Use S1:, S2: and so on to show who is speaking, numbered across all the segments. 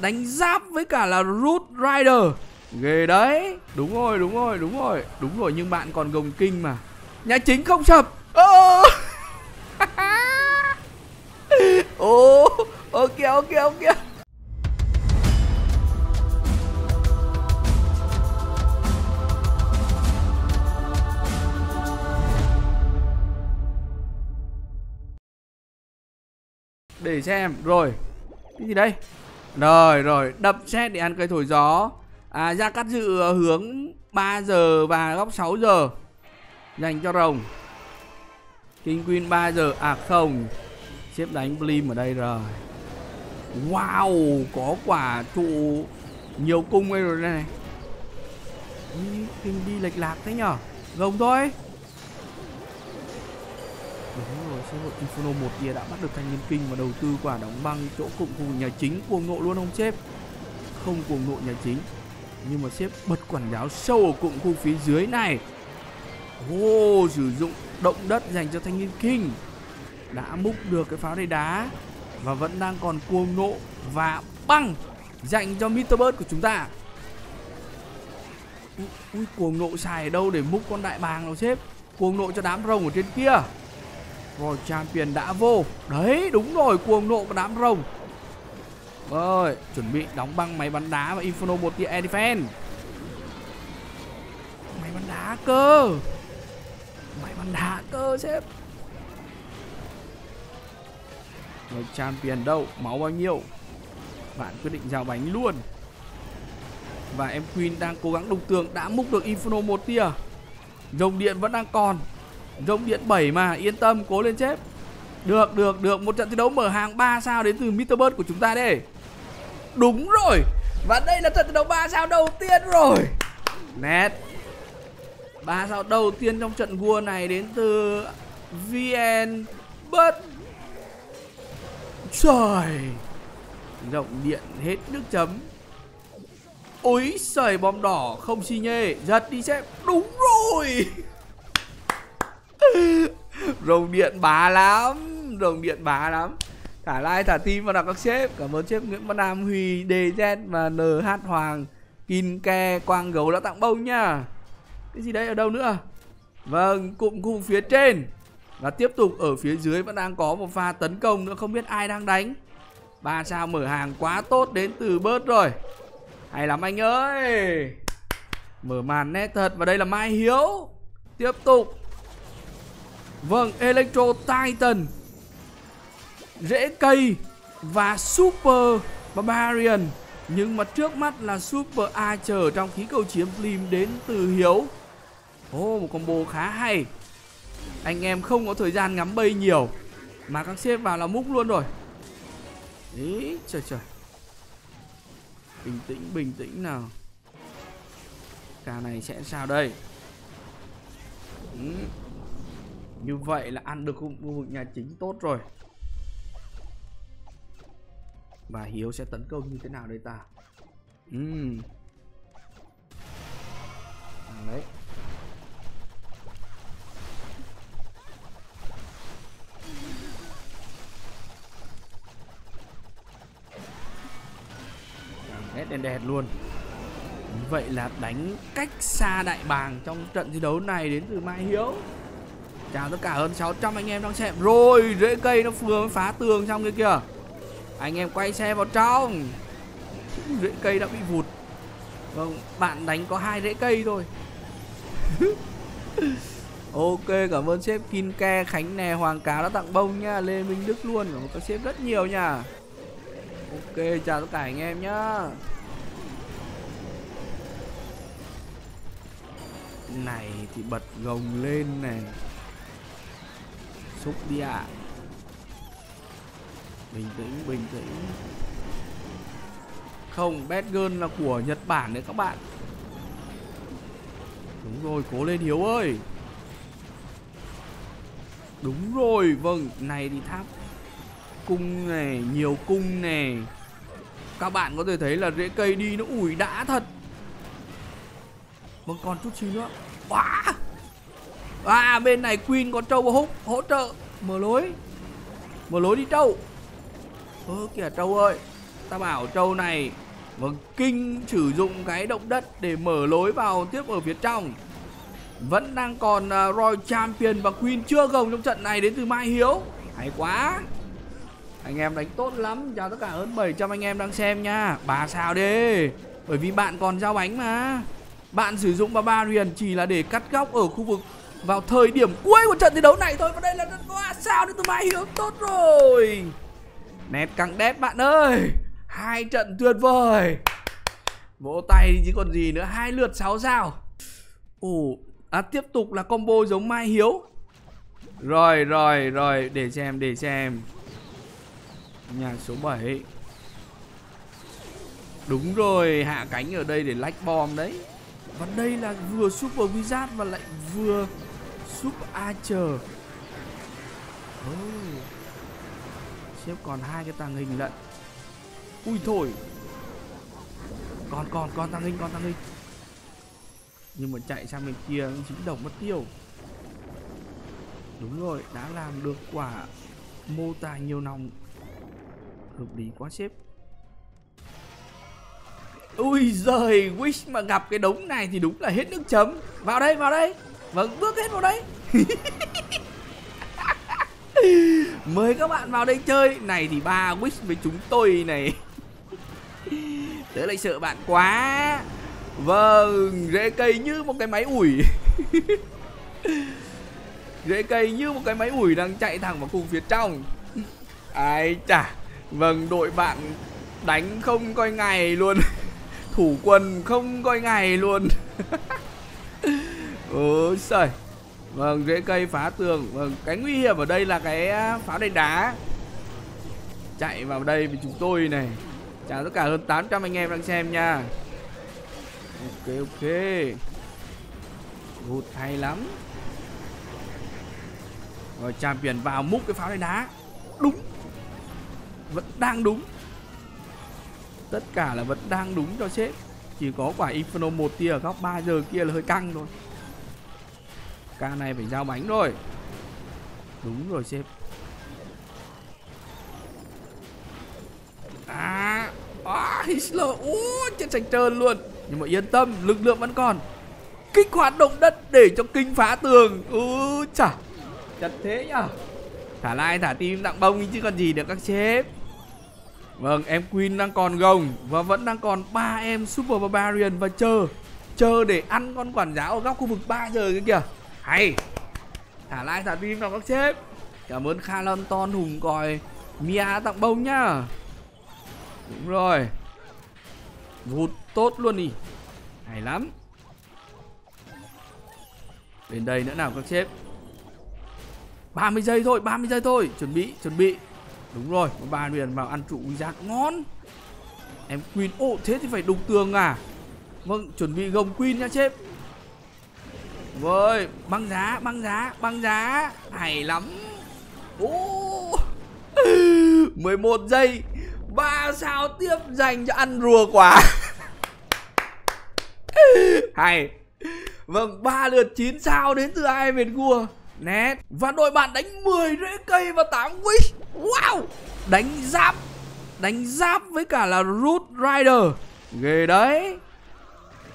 S1: đánh giáp với cả là Root Rider. Ghê đấy. Đúng rồi đúng rồi đúng rồi. Đúng rồi nhưng bạn còn gồng kinh mà. Nhà chính không sập ô ô ok ok ok. Để xem rồi. Cái gì đây rồi rồi. Đập xét để ăn cây thổi gió. À ra cắt dự ờ, hướng 3 giờ và góc 6 giờ. Dành cho rồng. King Queen 3 giờ. À không. Xếp đánh Blim ở đây rồi. Wow, có quả trụ nhiều cung đây rồi này. King đi lệch lạc thế nhở? Rồng thôi. Đúng rồi, số một Inferno 1 kia đã bắt được thanh niên kinh và đầu tư quả đóng băng chỗ cụm khu nhà chính. Cuồng nộ luôn không sếp? Không cuồng nộ nhà chính. Nhưng mà sếp bật quản giáo sâu ở cụm khu phía dưới này. Ô, oh, sử dụng động đất dành cho thanh niên kinh. Đã múc được cái pháo đầy đá Và vẫn đang còn cuồng nộ và băng dành cho Meterbird của chúng ta. Ui, ui cuồng nộ xài ở đâu để múc con đại bàng nào sếp? Cuồng nộ cho đám rồng ở trên kia rồi champion đã vô. Đấy, đúng rồi, cuồng nộ của đám rồng. Rồi, chuẩn bị đóng băng máy bắn đá và Inferno một tia air defense. Máy bắn đá cơ. Máy bắn đá cơ sếp. Rồi champion đâu? Máu bao nhiêu? Bạn quyết định giao bánh luôn. Và em Queen đang cố gắng đục tường, Đã múc được Inferno một tia. Dòng điện vẫn đang còn. Rông điện 7 mà, yên tâm, cố lên chép. Được được được, một trận thi đấu mở hàng 3 sao đến từ Mr. Bird của chúng ta đây. Đúng rồi, Và đây là trận thi đấu 3 sao đầu tiên rồi. Nét. 3 sao đầu tiên trong trận vua này đến từ VN Bird Trời, Rộng điện hết nước chấm. Úi sời bom đỏ không xi nhê, Giật đi xem Đúng rồi. rồng điện bá lắm, rồng điện bá lắm. Thả like, thả tim vào đọc các sếp. Cảm ơn sếp nguyễn văn nam, huy dz và nh hoàng kin ke, quang gấu đã tặng bông nha. Cái gì đấy, ở đâu nữa? Vâng cụm khu phía trên. Và tiếp tục ở phía dưới vẫn đang có một pha tấn công nữa, không biết ai đang đánh. Ba sao mở hàng quá tốt đến từ bớt rồi. Hay lắm anh ơi. Mở màn nét thật và đây là mai hiếu. Tiếp tục. Vâng, Electro Titan Rễ cây Và Super Barbarian. Nhưng mà trước mắt là Super Archer trong khí cầu chiếm Flim đến từ Hiếu. Ô, oh, một combo khá hay. Anh em không có thời gian ngắm bay nhiều Mà các xếp vào là múc luôn rồi. Ý, trời trời. Bình tĩnh, bình tĩnh nào. Ca này sẽ sao đây? Ừ. Như vậy là ăn được khu vực nhà chính tốt rồi. Và Hiếu sẽ tấn công như thế nào đây ta? Uhm. Đấy. Hết đen đẹt luôn. Vậy là đánh cách xa đại bàng trong trận thi đấu này đến từ Mai Hiếu. Chào tất cả hơn 600 anh em đang xem. Rồi, rễ cây nó vừa mới phá tường trong kia kìa. Anh em quay xe vào trong. Rễ cây đã bị vụt. Vâng bạn đánh có hai rễ cây thôi. Ok, cảm ơn sếp Kinke, Khánh nè, Hoàng Cá đã tặng bông nha. Lê Minh Đức luôn, Cảm ơn các sếp rất nhiều nha. Ok, chào tất cả anh em nhá. Này thì bật gồng lên này xúc đi ạ. À. bình tĩnh bình tĩnh. Không, bad girl là của nhật bản đấy các bạn. Đúng rồi, cố lên hiếu ơi. Đúng rồi vâng này thì tháp cung này nhiều cung này các bạn có thể thấy là rễ cây đi nó ủi đã thật. Vâng còn chút xíu nữa. Wow À bên này Queen có trâu hút hỗ trợ. Mở lối. Mở lối đi trâu. Ơ kìa trâu ơi. Ta bảo trâu này Mà Kinh sử dụng cái động đất để mở lối vào tiếp ở phía trong. Vẫn đang còn uh, Royal Champion và Queen chưa gồng trong trận này đến từ Mai Hiếu. Hay quá. Anh em đánh tốt lắm, chào tất cả hơn 700 anh em đang xem nha. Bà sao đi Bởi vì bạn còn giao bánh mà. Bạn sử dụng Barbarian chỉ là để cắt góc ở khu vực vào thời điểm cuối của trận thi đấu này thôi Và đây là ba sao đến từ Mai Hiếu tốt rồi. Nét căng đét bạn ơi. Hai trận tuyệt vời. Vỗ tay chứ còn gì nữa hai lượt 6 sao. Ủ à, tiếp tục là combo giống mai hiếu. Rồi rồi rồi để xem để xem. Nhà số 7 đúng rồi hạ cánh ở đây để lách bom đấy. Và đây là vừa super wizard và lại vừa súp archer. Oh. xếp còn hai cái tàng hình lận. Ui thôi. Còn còn còn tàng hình, còn tàng hình. Nhưng mà chạy sang bên kia chính đồng mất tiêu. Đúng rồi, đã làm được quả mô tả nhiều nòng. Hợp lý quá sếp. Ui giời, wish mà gặp cái đống này thì đúng là hết nước chấm. Vào đây vào đây vâng bước hết vào đây mời các bạn vào đây chơi. Này thì ba wish với chúng tôi này. Tớ lại sợ bạn quá. Vâng Rễ cây như một cái máy ủi. Rễ cây như một cái máy ủi đang chạy thẳng vào cùng phía trong. Ai chả Vâng đội bạn đánh không coi ngày luôn. Thủ quân không coi ngày luôn Ôi trời Vâng rễ cây phá tường. Vâng cái nguy hiểm ở đây là cái à, pháo đánh đá. Chạy vào đây với chúng tôi này. Chào tất cả hơn 800 anh em đang xem nha. Ok ok. Hụt hay lắm. Rồi, champion vào múc cái pháo này đá. Đúng. Vẫn đang đúng. Tất cả là vẫn đang đúng cho sếp. Chỉ có quả Inferno một tia ở góc 3 giờ kia là hơi căng thôi. Ca này phải giao bánh rồi. Đúng rồi, sếp. À À Hitler Ú, chết sạch trơn luôn. Nhưng mà yên tâm, lực lượng vẫn còn. Kích hoạt động đất để cho kinh phá tường. Ừ chả Chật thế nhá Thả like thả tim tặng bông chứ còn gì được các sếp. Vâng em Queen đang còn gồng Và vẫn đang còn ba em Super Barbarian Và chờ Chờ để ăn con quản giáo ở góc khu vực 3 giờ kia kìa. Hay. Thả lại thả tim nào các sếp. Cảm ơn Kha lâm, Ton, Hùng, còi, Mia tặng bông nhá. Đúng rồi. Vụt tốt luôn đi Hay lắm. Bên đây nữa nào các sếp. 30 giây thôi 30 giây thôi. Chuẩn bị chuẩn bị. Đúng rồi ba liền vào ăn trụ giác ngon. Em Queen, ô, thế thì phải đục tường à? Vâng chuẩn bị gồng Queen nha sếp. Vơi, băng giá băng giá băng giá. Hay lắm. Ồ 11 giây ba sao tiếp dành cho ăn rùa quả hay. Vâng ba lượt 9 sao đến từ ai miền Gua nét và đội bạn đánh 10 rễ cây và 8 wish. Wow. Đánh giáp đánh giáp với cả là root rider. Ghê đấy.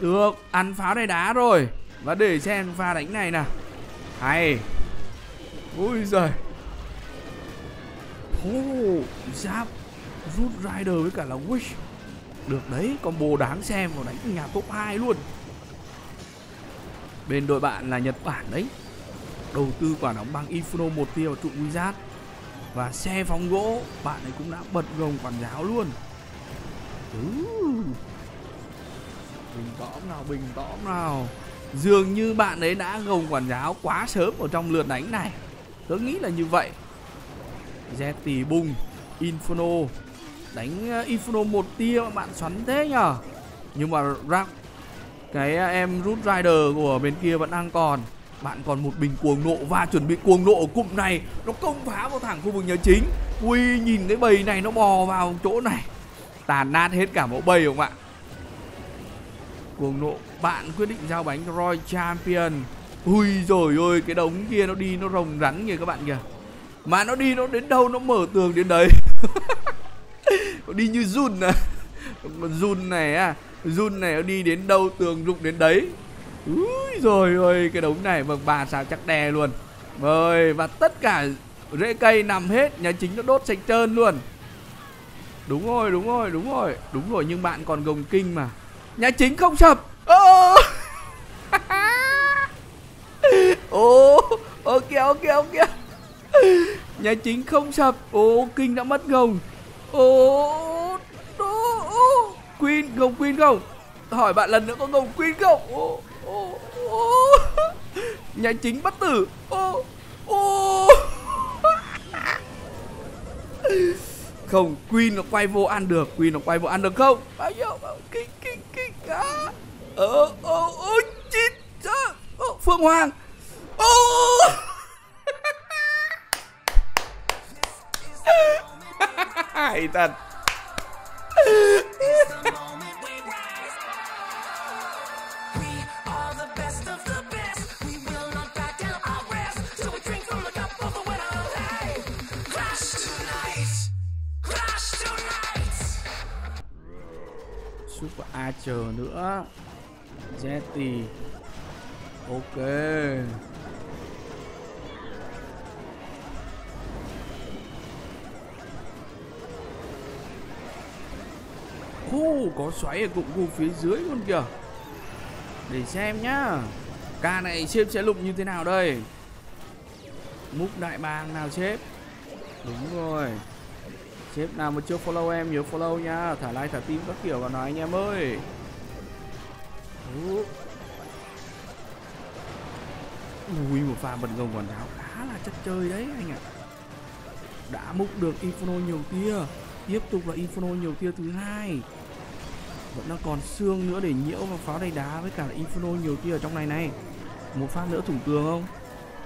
S1: Được ăn pháo này đá rồi và để xem pha đánh này nè hay. Ui giời. Oh, giáp rút Rider với cả là Wish. Được đấy, combo đáng xem và đánh nhà top 2 luôn. Bên đội bạn là Nhật Bản đấy. Đầu tư quả đóng băng Inferno một tia vào trụ Wizard. Và xe phóng gỗ Bạn ấy cũng đã bật gồng quản giáo luôn. Ừ. Bình tóm nào, bình tóm nào. Dường như bạn ấy đã gồng quản giáo quá sớm ở trong lượt đánh này. Tớ nghĩ là như vậy. Zeti bùng, Inferno. Đánh ờ, Inferno một tia mà bạn xoắn thế nhở nhưng mà ra cái ờ, em root rider của bên kia vẫn đang còn. Bạn còn một bình cuồng nộ và chuẩn bị cuồng nộ ở cụm này. Nó công phá vào thẳng khu vực nhà chính. Ui nhìn cái bầy này nó bò vào chỗ này. Tàn nát hết cả mẫu bầy không ạ? Cuồng nộ bạn quyết định giao bánh Roy Champion. Ui rồi ơi cái đống kia nó đi nó rồng rắn kìa các bạn kìa. Mà nó đi nó đến đâu nó mở tường đến đấy. Đi như run à. Jun run này à run này nó đi đến đâu tường rụng đến đấy. Ui rồi ơi cái đống này vâng bà sao chắc đè luôn. Rồi và tất cả rễ cây nằm hết, nhà chính nó đốt sạch trơn luôn. Đúng rồi đúng rồi đúng rồi đúng rồi. Nhưng bạn còn gồng kinh mà nhà chính không sập ô. Ô ok ok ok nhà chính không sập ô, kinh đã mất gồng ô ô. Queen gồng queen không? Hỏi bạn lần nữa có gồng queen không? Ô ô ô. Nhà chính bất tử. Ô ô không? Queen nó quay vô ăn được, queen nó quay vô ăn được không? Bao nhiêu kinh kinh kinh, á. Ờ ô ô chết phương hoàng. Ô ờ. hay thật. A chờ nữa. Jetty. Ok. Ô, có xoáy ở cụm khu phía dưới luôn kìa. Để xem nhá. Ca này xếp sẽ lục như thế nào đây? Múc đại bàng nào xếp? Đúng rồi. Sếp nào mà chưa follow em, nhớ follow nha. Thả like, thả tim các kiểu vào nói anh em ơi. Ui, một pha bật gồng quần áo khá là chất chơi đấy anh ạ. Đã múc được Inferno nhiều tia. Tiếp tục là Inferno nhiều tia thứ hai. Vẫn đang còn xương nữa để nhiễu vào pháo đầy đá với cả là Inferno nhiều tia ở trong này này. Một phát nữa thủng tường không?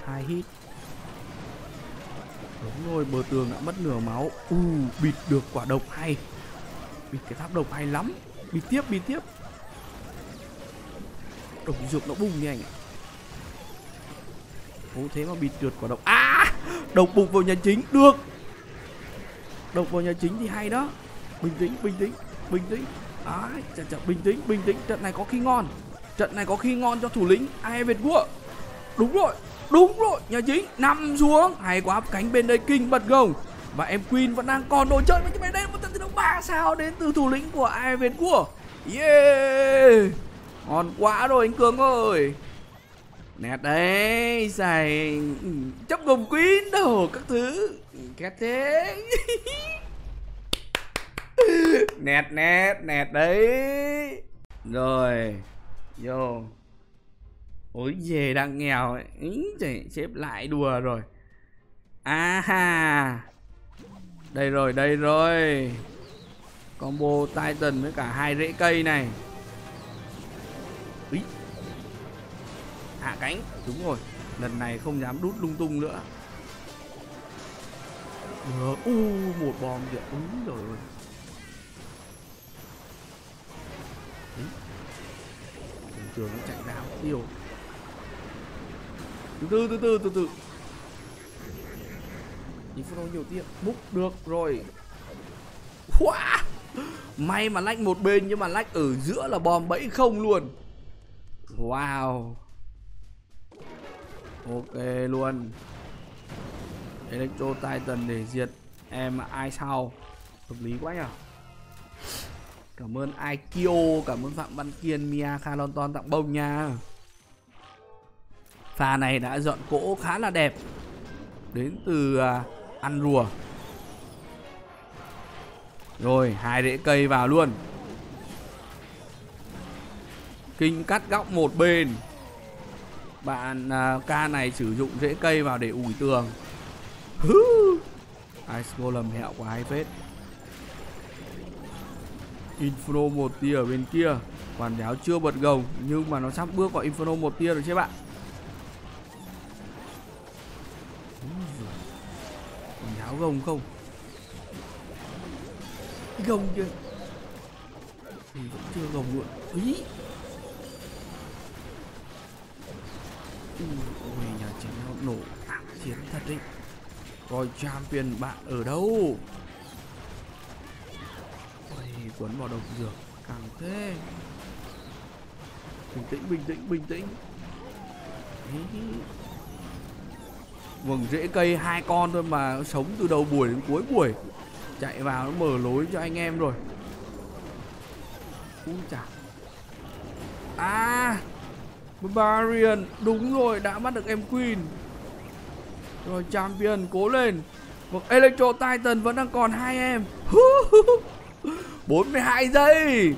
S1: Hai hit. Đúng rồi, bờ tường đã mất nửa máu. U, uh, bịt được quả độc hay. Bịt cái tháp độc hay lắm. Bịt tiếp, bịt tiếp. Độc dược nó bùng nha anh ạ. Ố thế mà bịt được quả độc. À, độc bùng vào nhà chính, được. Độc vào nhà chính thì hay đó. Bình tĩnh, bình tĩnh, bình tĩnh. À, chà, chà, bình tĩnh, bình tĩnh. Trận này có khi ngon. Trận này có khi ngon cho thủ lĩnh ai Việt vua. Đúng rồi, Đúng rồi, nhà chính nằm xuống. Hay quá, cánh bên đây kinh bật gồng Và em Queen vẫn đang còn đồ chơi Nhưng bên đây một trận thi đấu 3 sao đến từ thủ lĩnh của ai Việt của Yeah! Ngon quá rồi anh Cường ơi. Nét đấy Xài ừ, Chấp gồng Queen đồ các thứ. Ừ, Két thế. Nét nét nét đấy. Rồi Vô. Ôi về đang nghèo ấy. Ý, xếp lại đùa rồi. À ha. Đây rồi đây rồi. Combo Titan với cả hai rễ cây này. Ý. Hạ cánh. Đúng rồi. Lần này không dám đút lung tung nữa. Được U một bom kìa. Đúng rồi Thường nó chạy ra tiêu từ từ từ từ từ từ. Inferno nhiều tiền. Múc được rồi. Wow. May mà lách một bên, nhưng mà lách ở giữa là bom bẫy không luôn. Wow. Ok luôn. Electro Titan để diệt em ai sau? Hợp lý quá nhở. Cảm ơn Aikio Cảm ơn Phạm Văn Kiên, Mia Khalonton tặng bông nha. Pha này đã dọn cỗ khá là đẹp. Đến từ à, ăn rùa. Rồi hai rễ cây vào luôn. Kinh cắt góc một bên. Bạn à, ca này sử dụng rễ cây vào để ủi tường. Ice Golem hẹo của hai phết. Inferno một tia ở bên kia. Quản giáo chưa bật gồng Nhưng mà nó sắp bước vào Inferno một tia rồi chứ bạn. Gồng không? Gồng chưa? Thì vẫn chưa gồng luôn. Ý ôi nhà chính nó nổ ác chiến thật đấy. Coi champion bạn ở đâu? Quấn vào độc dược, càng thế. Bình tĩnh bình tĩnh bình tĩnh vầng rễ cây hai con thôi mà sống từ đầu buổi đến cuối buổi. Chạy vào nó mở lối cho anh em rồi. Cũng chả À Barbarian Đúng rồi đã bắt được em Queen. Rồi Champion cố lên. Một Electro Titan vẫn đang còn hai em. 42 giây.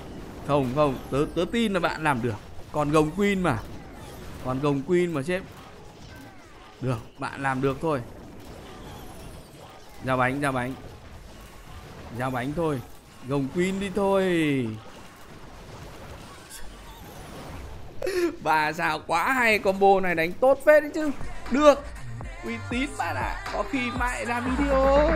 S1: Không không tớ, tớ tin là bạn làm được. Còn gồng Queen mà. Còn gồng Queen mà sếp. Được, bạn làm được thôi. Giao bánh giao bánh. Giao bánh thôi. Gồng Queen đi thôi. Bà sao quá hay, combo này đánh tốt phết đấy chứ. Được. Uy tín bạn ạ. À. Có khi mãi ra video.